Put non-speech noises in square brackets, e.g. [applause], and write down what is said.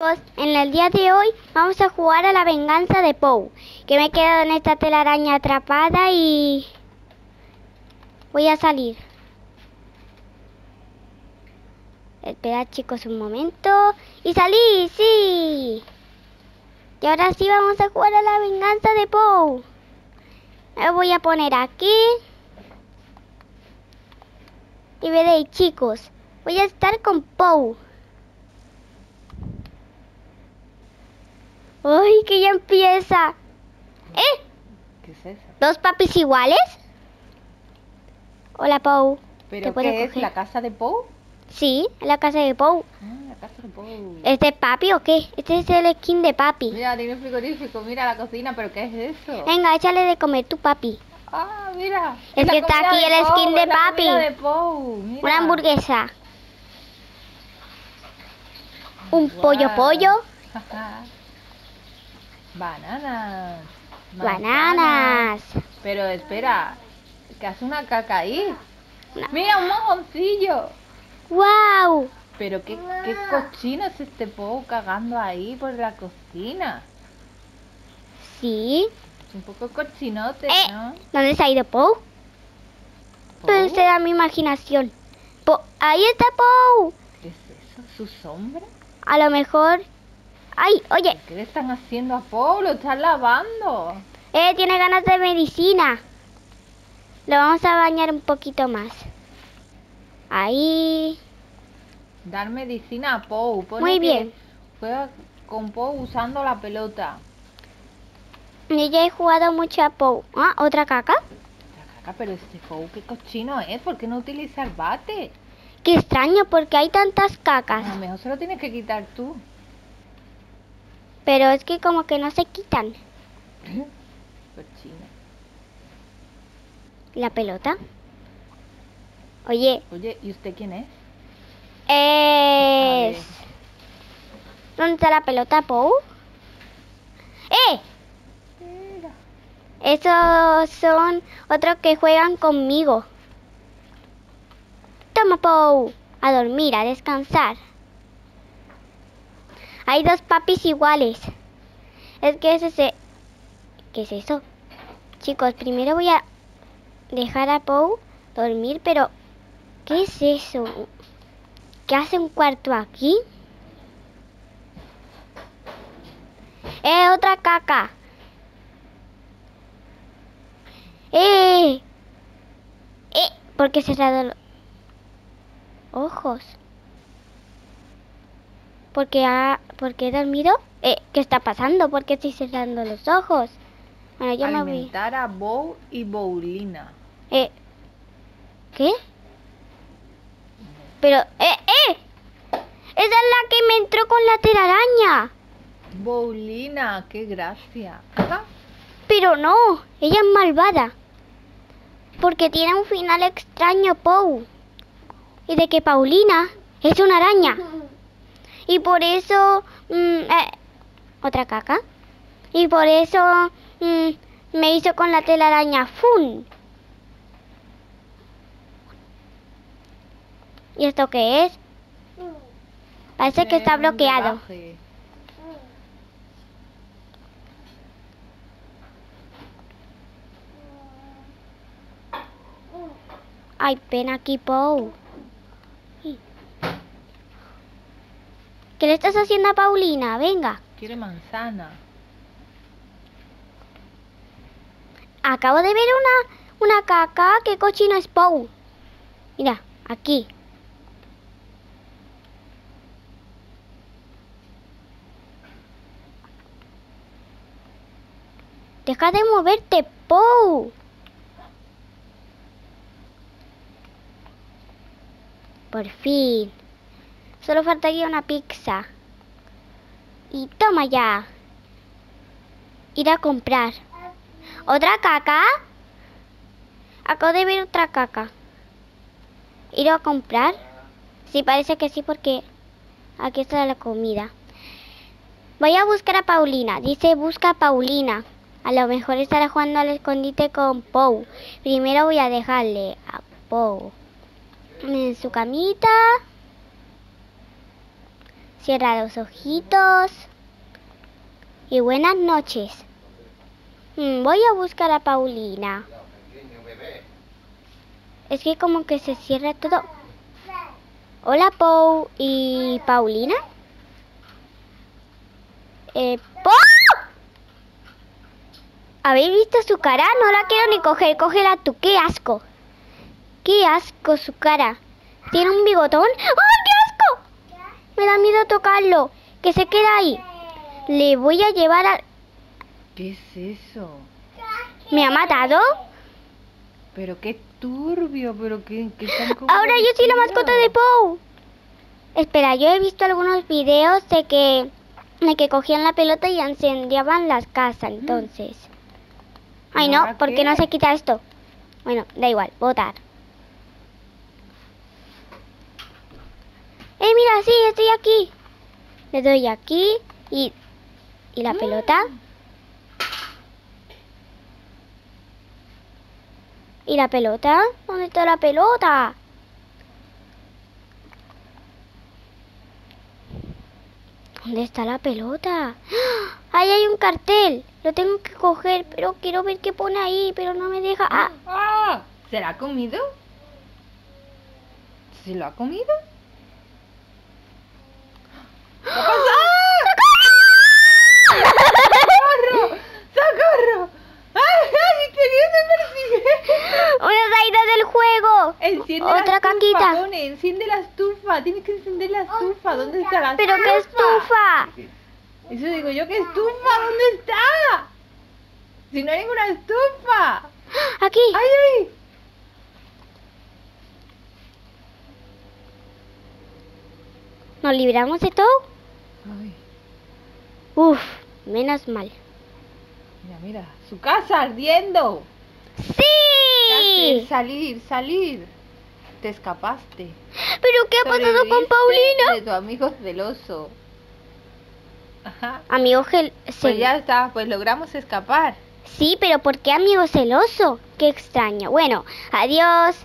En el día de hoy vamos a jugar a la venganza de Poe. Que me he quedado en esta telaraña atrapada y... Voy a salir. Esperad chicos un momento. ¡Y salí! ¡Sí! Y ahora sí vamos a jugar a la venganza de Poe. Me voy a poner aquí. Y veréis chicos, voy a estar con Poe. ¡Ay, que ya empieza! ¿Eh? ¿Qué es eso? ¿Dos papis iguales? Hola, Pou. ¿Pero ¿Te qué es? coger? ¿La casa de Poe? Sí, la casa de Pou. Ah, la casa de Poe. ¿Es de papi o qué? Este es el skin de papi. Mira, tiene un frigorífico, mira la cocina, ¿pero qué es eso? Venga, échale de comer tu papi. Ah, mira. Es que está aquí el skin de la papi. de mira. Una hamburguesa. Un pollo pollo. [laughs] Bananas. Bananas. Pero espera, que hace una caca ahí. Mira, un mojoncillo. ¡Wow! Pero qué, qué cochino es este Poe cagando ahí por la cocina. Sí. Es un poco cochinote, Eh, ¿no? ¿Dónde se ha ido Pou? Pero será mi imaginación. Po- Ahí está Pou. ¿Qué es eso? ¿Su sombra? A lo mejor... ¡Ay, oye! ¿Qué le están haciendo a Poe? Lo están lavando. Eh, tiene ganas de medicina. Lo vamos a bañar un poquito más. Ahí. Dar medicina a. Pone Muy bien. Juega con Poe usando la pelota. Yo ya he jugado mucho a Pou. Ah, ¿otra caca? La caca, pero este Poe, qué cochino es. ¿Por qué no utiliza el bate? Qué extraño, porque hay tantas A cacas. lo mejor se lo tienes que quitar tú. Pero es que como que no se quitan. Cochina. La pelota. Oye, Oye, ¿y usted quién es? es... ¿Dónde está la pelota, Pou? ¡Eh! Mira. Esos son otros que juegan conmigo. Toma, Pou. A dormir, a descansar. Hay dos papis iguales. Es que ese se... ¿Qué es eso? Chicos, primero voy a dejar a Pou dormir, pero... ¿Qué es eso? ¿Qué hace un cuarto aquí? ¡Eh, otra caca! ¡Eh! ¡Eh! ¿Por qué cerrado los ojos? Porque ha, porque he dormido. Eh, ¿Qué está pasando? ¿Por qué estoy cerrando los ojos? Bueno, yo me voy. Alimentar a Bow y Bowlina. Eh, ¿Qué? Pero, ¡eh, eh! Esa es la que me entró con la telaraña. Bowlina, qué gracia. Pero no, ella es malvada. Porque tiene un final extraño, Pou. Y de que Paulina es una araña. Y por eso... mm, eh, Otra caca. Y por eso mm, me hizo con la telaraña Fun. ¿Y esto qué es? Parece que está bloqueado. Ay, ven aquí, Pou. ¿Qué le estás haciendo a Paulina? Venga. Quiere manzana. Acabo de ver una, una caca. ¿Qué cochino es Pou? Mira, aquí. Deja de moverte, Pou. Por fin. Solo faltaría una pizza. Y toma ya. Ir a comprar. ¿Otra caca? Acabo de ver otra caca. ¿Ir a comprar? Sí, parece que sí porque aquí está la comida. Voy a buscar a Paulina. Dice busca a Paulina. A lo mejor estará jugando al escondite con Pou. Primero voy a dejarle a Pou en su camita. Cierra los ojitos. Y buenas noches. Mm, voy a buscar a Paulina. Es que como que se cierra todo. Hola, Pau. ¿Y Paulina? Eh, ¡Pau! ¿Habéis visto su cara? No la quiero ni coger. Cógela tú. ¡Qué asco! ¡Qué asco su cara! ¿Tiene un bigotón? ¡Ay, qué asco! Me da miedo tocarlo. Que se queda ahí. Le voy a llevar a... ¿Qué es eso? ¿Me ha matado? Pero qué turbio, pero qué, qué tan [gasps] Ahora yo soy la mascota de Pou. Espera, yo he visto algunos videos de que de que cogían la pelota y incendiaban las casas, entonces. Ay, ¿Y no, ahora ¿por qué qué? no se quita esto? Bueno, da igual, votar. Eh, mira, sí, estoy aquí. Le doy aquí y y la pelota. ¿Y la pelota? ¿Dónde está la pelota? ¿Dónde está la pelota? ¡Ah! Ahí hay un cartel. Lo tengo que coger, pero quiero ver qué pone ahí, pero no me deja. ¡Ah! ¡Ah! ¿Se la ha comido? ¿Se lo ha comido? ¿Qué ha ¡Socorro! ¡Socorro! ¡Ay, ay! ¡Que Dios me persigue! ¡Una salida del juego! Enciende Otra la estufa, caquita. Enciende la estufa. Tienes que encender la estufa. ¿Dónde está la ¡Pero qué estufa! Eso digo yo, ¿qué estufa? ¿Dónde está? Si no hay ninguna estufa. Aquí. ¡Ay, ay! ¿Nos libramos de todo? Ay, Uf, menos mal. mira, mira. Su casa ardiendo. ¿Qué ¡Sí! Salir, salir. Te escapaste. ¿Pero qué ha pasado con Paulina? De tu amigo celoso. Ajá. Amigo gel... Pues ya está, pues logramos escapar. Sí, pero ¿por qué amigo celoso? Qué extraño. Bueno, adiós.